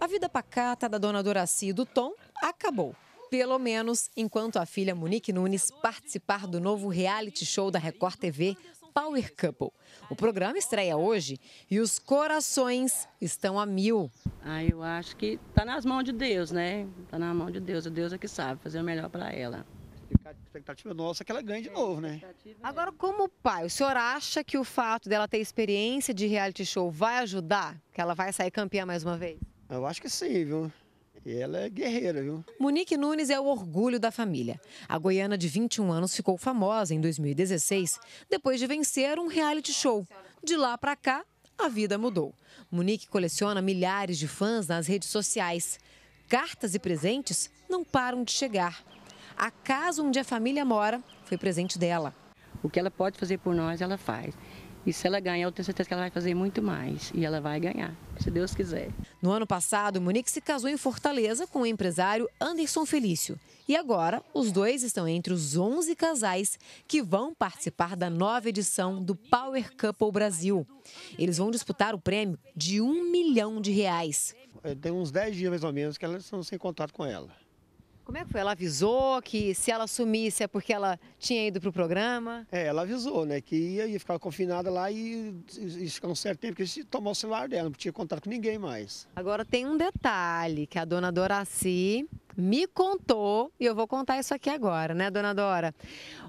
A vida pacata da dona Doraci e do Tom acabou. Pelo menos enquanto a filha Monique Nunes participar do novo reality show da Record TV Power Couple. O programa estreia hoje e os corações estão a mil. Ah, eu acho que tá nas mãos de Deus, né? Tá na mão de Deus. O Deus é que sabe fazer o melhor para ela. A expectativa nossa é que ela ganhe de novo, né? Agora, como pai, o senhor acha que o fato dela ter experiência de reality show vai ajudar? Que ela vai sair campeã mais uma vez? Eu acho que sim, viu? E ela é guerreira, viu? Monique Nunes é o orgulho da família. A goiana de 21 anos ficou famosa em 2016 depois de vencer um reality show. De lá para cá, a vida mudou. Monique coleciona milhares de fãs nas redes sociais. Cartas e presentes não param de chegar. A casa onde a família mora foi presente dela. O que ela pode fazer por nós, ela faz. E se ela ganhar, eu tenho certeza que ela vai fazer muito mais. E ela vai ganhar, se Deus quiser. No ano passado, Monique se casou em Fortaleza com o empresário Anderson Felício. E agora, os dois estão entre os 11 casais que vão participar da nova edição do Power Couple Brasil. Eles vão disputar o prêmio de um milhão de reais. É, tem uns 10 dias mais ou menos que elas estão sem contato com ela. Como é que foi? Ela avisou que se ela sumisse é porque ela tinha ido para o programa? É, ela avisou, né? Que ia, ia ficar confinada lá e, e ficar um certo tempo, porque se tomar o celular dela, não tinha contato com ninguém mais. Agora tem um detalhe que a dona Doraci me contou, e eu vou contar isso aqui agora, né, dona Dora?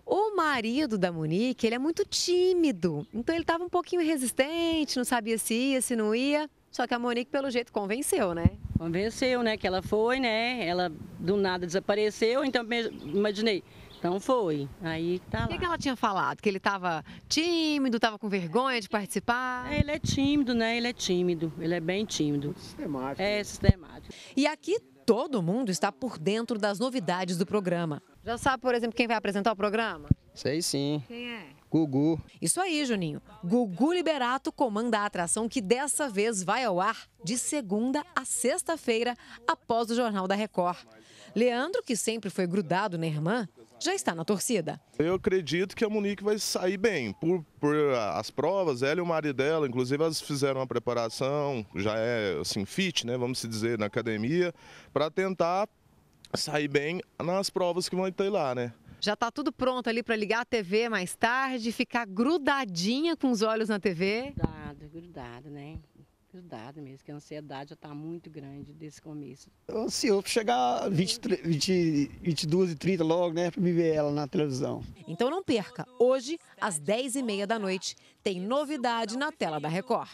O marido da Monique, ele é muito tímido, então ele estava um pouquinho resistente, não sabia se ia, se não ia. Só que a Monique, pelo jeito, convenceu, né? Convenceu, né? Que ela foi, né? Ela do nada desapareceu, então imaginei. Então foi. Aí tá lá. O que, que ela tinha falado? Que ele estava tímido, estava com vergonha de participar? É, ele é tímido, né? Ele é tímido. Ele é bem tímido. Sistemático. É, sistemático. E aqui todo mundo está por dentro das novidades do programa. Já sabe, por exemplo, quem vai apresentar o programa? Sei sim. Quem é? Gugu. Isso aí, Juninho. Gugu Liberato comanda a atração que dessa vez vai ao ar de segunda a sexta-feira, após o Jornal da Record. Leandro, que sempre foi grudado na irmã, já está na torcida. Eu acredito que a Monique vai sair bem. Por, por as provas, ela e o marido dela, inclusive, elas fizeram uma preparação, já é assim, fit, né? Vamos dizer, na academia, para tentar sair bem nas provas que vão ter lá, né? Já está tudo pronto ali para ligar a TV mais tarde, ficar grudadinha com os olhos na TV? Grudado, grudado, né? Grudado mesmo, que a ansiedade já está muito grande desse começo. Eu ansioso para chegar 20, 20, 22 e 30 logo, né? Para me ver ela na televisão. Então não perca, hoje, às 10h30 da noite, tem novidade na tela da Record.